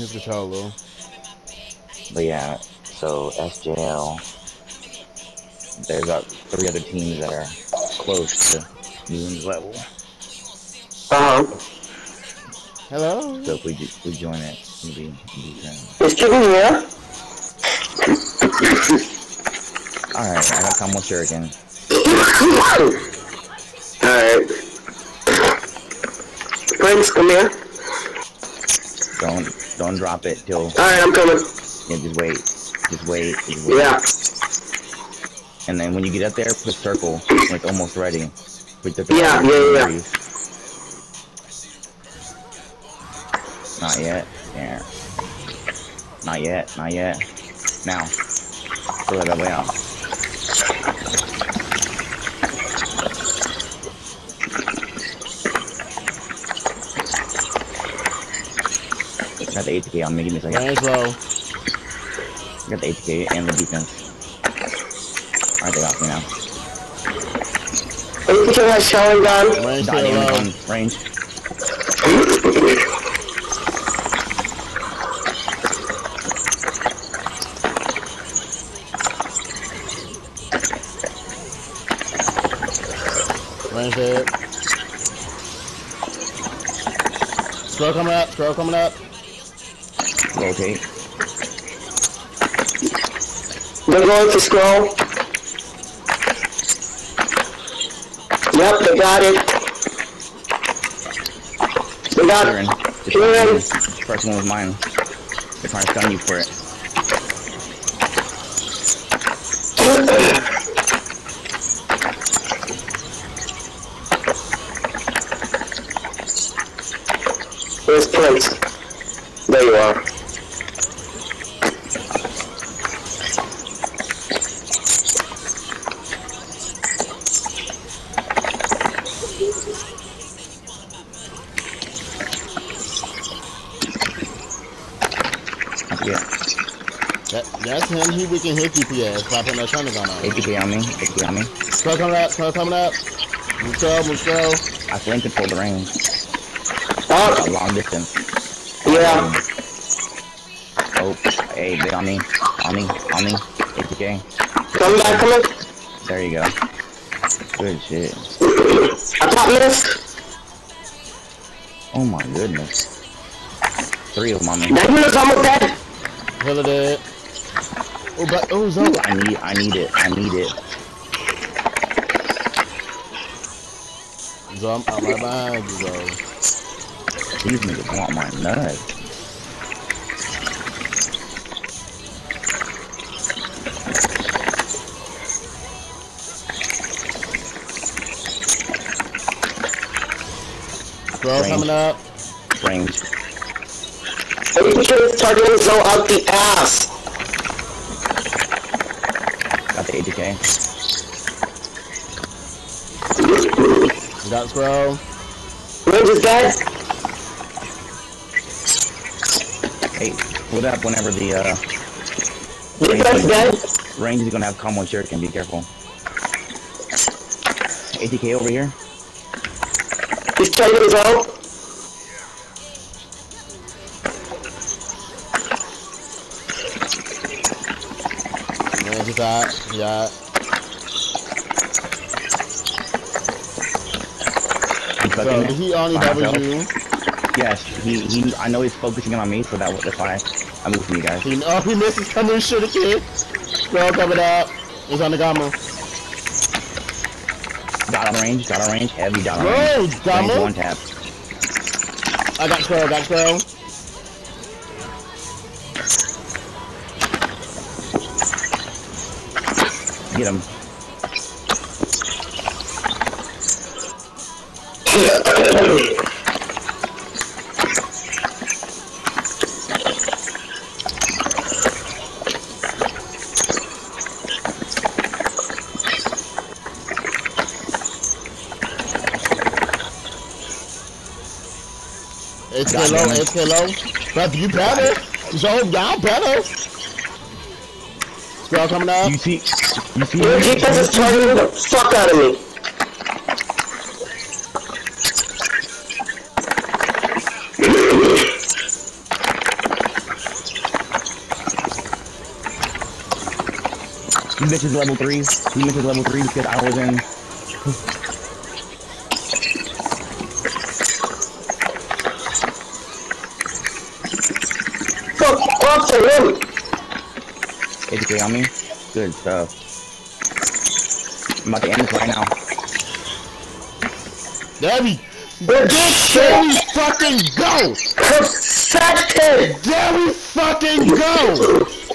his controller. But yeah, so SJL, there's about three other teams that are close to Moon's level. Uh huh. Hello. So if we, jo- we join it, we'll be, we'll be friends. Is Kevin here? Alright, I got Combo Shuriken. Alright. Prince, come here. Don't don't drop it till Alright, I'm coming. yeah, just wait. Just wait. Just wait. Yeah. And then when you get up there, put circle, like almost ready. Put the Yeah, yeah, yeah. Not yet. Yeah. Not yet. Not yet. Now. Throw it that way out. Got the ATK on me. Give me a second. Range low. Got the ATK and the defense. Alright, they got me now. APK has showing gun. Range still Dot low. on range. Range dead. Scroll coming up. Scroll coming up. Rotate. They're going to scroll. Yep, they got it. They got Kieran. it. This Kieran. First one was mine. They're trying to stun you for it. Where's Prince? There you are. I. That, that's him. He we can hit DPS by putting that Thunder gun on. ATK on me. ATK on me. Scroll coming up. Scroll coming up. Move slow. Move slow. I flank control the range. Oh, A long distance. yeah. Oh, hey, bit on me. On me. On me. ATK. Come back, come in. There you go. Good shit. I top missed. Oh my goodness. Three of them on me. That unit's almost dead. Hella dead. Oh, but oh, Zo. I need, I need it. I need it. Zo, I'm, I'm right behind you, Zo. These niggas want my nuts. Scroll Range. coming up. Range. APK is targeting Zoe out the ass. Got the ATK. Got scroll. Range is dead. Hey, put up whenever the uh, Defense dead. range is gonna have combo shuriken. Be careful. ATK over here. He's targeting Zoe. Range is out. Yeah. I'm So fucking did he only by double you? Yes, he, he. I know he's focusing on me, so that that's why I moved from you guys. He, oh, he misses his coming should have kid. Scroll coming up. He's on the gamma. Dot on range. Dot on range. Heavy dot on range. Bro, Range one tap. I got scroll. Got scroll. Get him. It's God low, it. it's low. But you better. Joe, y'all better. Spell coming up. You see, you see. Your defense is targeting the fuck out of me. You bitches level three. You bitches level three because I was in. Fuck off to him! 80k on me. Good stuff. I'm about to end this right now. Debbie, Good there we fucking go! Perfected! There we fucking go!